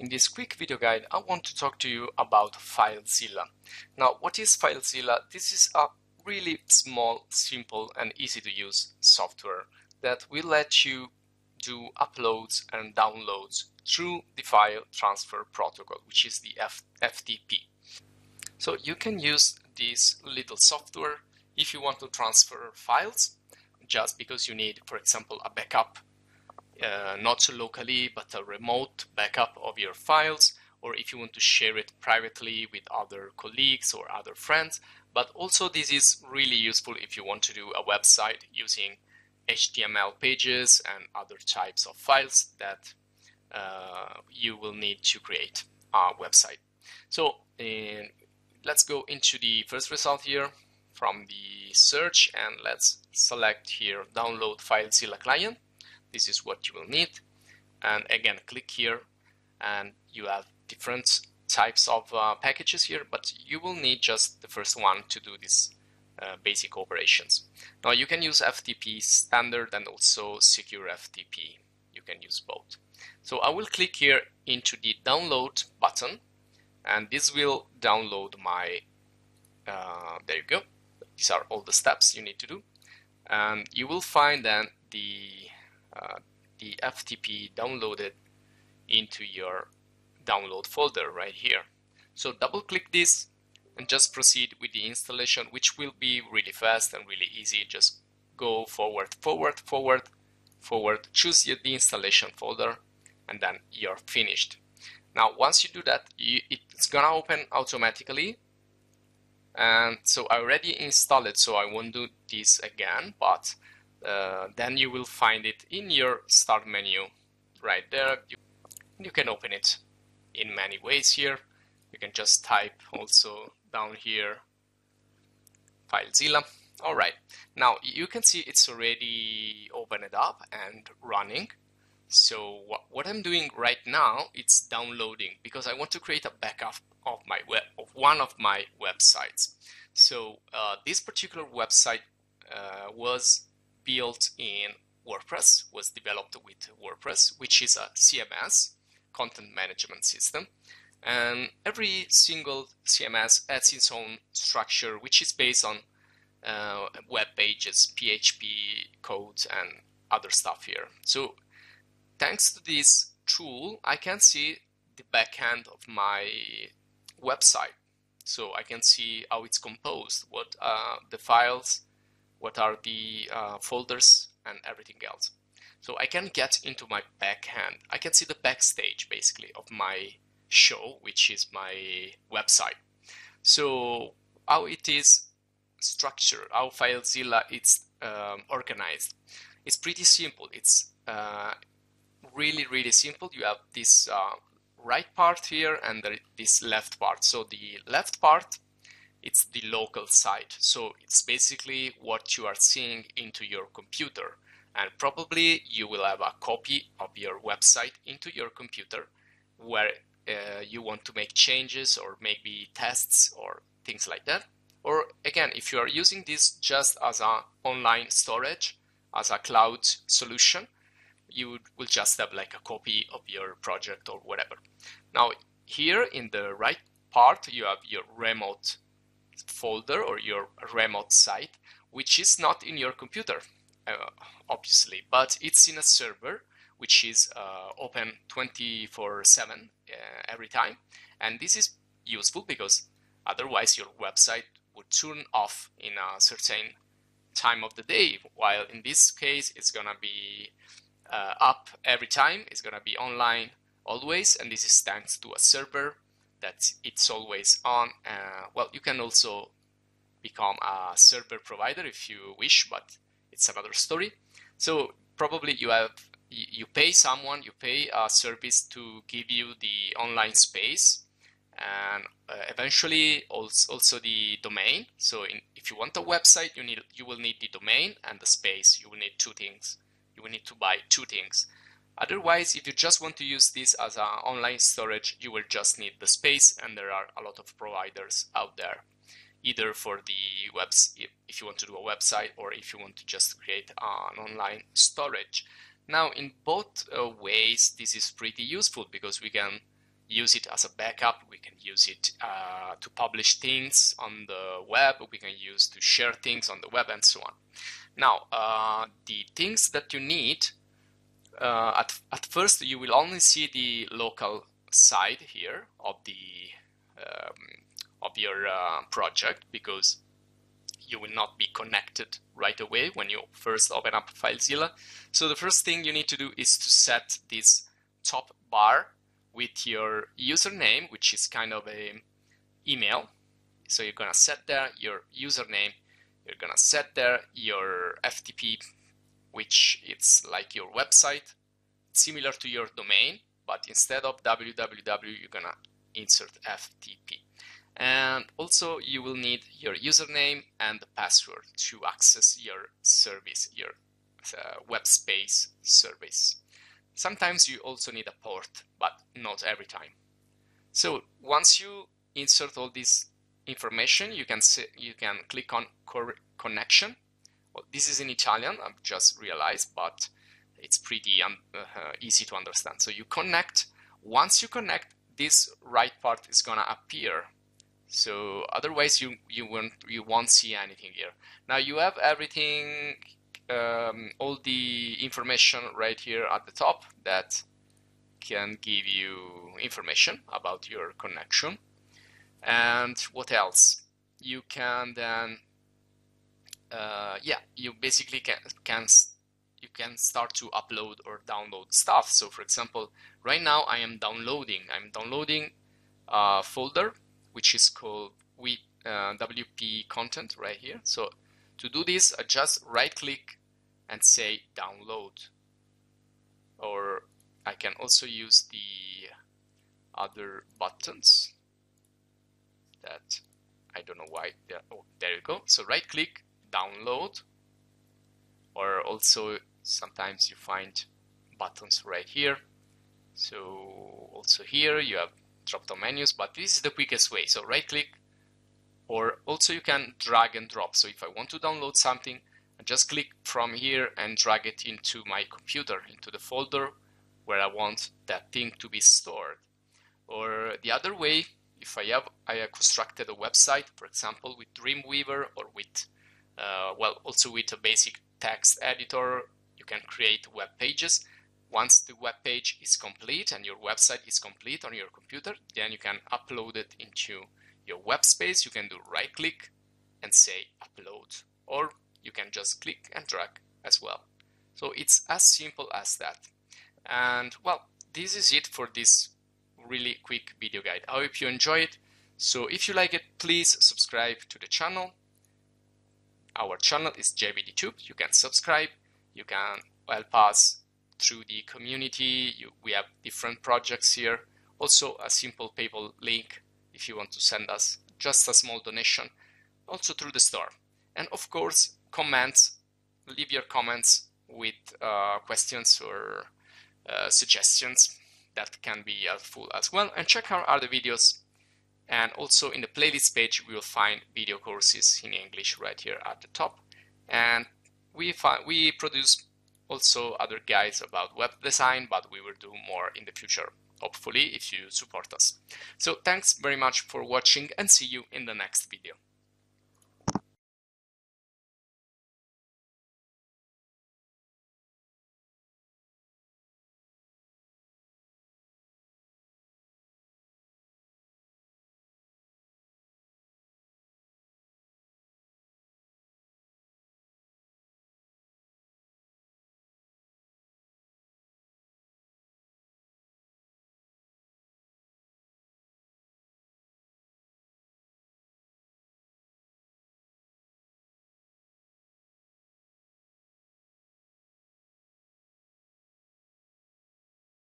In this quick video guide, I want to talk to you about FileZilla. Now, what is FileZilla? This is a really small, simple, and easy to use software that will let you do uploads and downloads through the file transfer protocol, which is the F FTP. So you can use this little software if you want to transfer files, just because you need, for example, a backup uh, not so locally but a remote backup of your files or if you want to share it privately with other colleagues or other friends but also this is really useful if you want to do a website using HTML pages and other types of files that uh, you will need to create a website. So let's go into the first result here from the search and let's select here download FileZilla client this is what you will need. And again click here and you have different types of uh, packages here but you will need just the first one to do these uh, basic operations. Now you can use FTP standard and also secure FTP you can use both. So I will click here into the download button and this will download my uh, there you go. These are all the steps you need to do. And you will find then the the FTP downloaded into your download folder right here. So double click this and just proceed with the installation which will be really fast and really easy. Just go forward, forward, forward, forward, choose the installation folder and then you're finished. Now once you do that you, it's gonna open automatically and so I already installed it so I won't do this again but uh, then you will find it in your start menu right there. You, you can open it in many ways here. You can just type also down here FileZilla alright now you can see it's already opened up and running. So what, what I'm doing right now it's downloading because I want to create a backup of my web of one of my websites. So uh, this particular website uh, was built in WordPress, was developed with WordPress, which is a CMS, content management system. And every single CMS has its own structure, which is based on uh, web pages, PHP codes, and other stuff here. So thanks to this tool, I can see the backend of my website. So I can see how it's composed, what uh, the files what are the uh, folders and everything else. So I can get into my backend. I can see the backstage basically of my show, which is my website. So how it is structured, how FileZilla is um, organized. It's pretty simple. It's uh, really, really simple. You have this uh, right part here and this left part. So the left part it's the local site. So it's basically what you are seeing into your computer. And probably you will have a copy of your website into your computer where uh, you want to make changes or maybe tests or things like that. Or again, if you are using this just as an online storage, as a cloud solution, you will just have like a copy of your project or whatever. Now, here in the right part, you have your remote folder or your remote site, which is not in your computer, uh, obviously, but it's in a server which is uh, open 24 7 uh, every time. And this is useful because otherwise your website would turn off in a certain time of the day, while in this case it's gonna be uh, up every time, it's gonna be online always, and this is thanks to a server that it's always on. Uh, well, you can also become a server provider if you wish, but it's another story. So probably you have you pay someone, you pay a service to give you the online space and uh, eventually also, also the domain. So in, if you want a website, you need you will need the domain and the space. You will need two things. You will need to buy two things. Otherwise, if you just want to use this as an online storage, you will just need the space and there are a lot of providers out there, either for the webs if you want to do a website or if you want to just create an online storage. Now, in both uh, ways, this is pretty useful because we can use it as a backup. We can use it uh, to publish things on the web. We can use to share things on the web and so on. Now, uh, the things that you need, uh, at, at first you will only see the local side here of the um, of your uh, project because you will not be connected right away when you first open up FileZilla. So the first thing you need to do is to set this top bar with your username, which is kind of a email. So you're gonna set there your username. You're gonna set there your FTP, which it's like your website, similar to your domain, but instead of www, you're gonna insert FTP. And also you will need your username and the password to access your service, your uh, web space service. Sometimes you also need a port, but not every time. So once you insert all this information, you can say, you can click on connection. This is in Italian, I've just realized, but it's pretty um, uh, easy to understand. So you connect. Once you connect, this right part is gonna appear. So otherwise, you you won't you won't see anything here. Now you have everything um, all the information right here at the top that can give you information about your connection. And what else? You can then, uh, yeah, you basically can, can you can start to upload or download stuff. So for example, right now I am downloading. I'm downloading a folder which is called we, uh, WP content right here. So to do this, I just right click and say download or I can also use the other buttons that I don't know why oh there you go so right click download or also sometimes you find buttons right here. So also here you have drop down menus but this is the quickest way. So right click or also you can drag and drop. So if I want to download something I just click from here and drag it into my computer, into the folder where I want that thing to be stored. Or the other way, if I have, I have constructed a website, for example, with Dreamweaver or with, uh, well, also with a basic text editor, you can create web pages. Once the web page is complete and your website is complete on your computer, then you can upload it into your web space. You can do right click and say upload or you can just click and drag as well. So it's as simple as that. And well, this is it for this really quick video guide. I hope you enjoy it. So if you like it, please subscribe to the channel. Our channel is JBDTube. You can subscribe. You can help us through the community. You, we have different projects here. Also a simple PayPal link if you want to send us just a small donation. Also through the store. And of course, comments, leave your comments with uh, questions or uh, suggestions that can be helpful as well. And check our other videos. And also in the playlist page, we will find video courses in English right here at the top. And we, find, we produce also other guides about web design, but we will do more in the future, hopefully, if you support us. So thanks very much for watching and see you in the next video.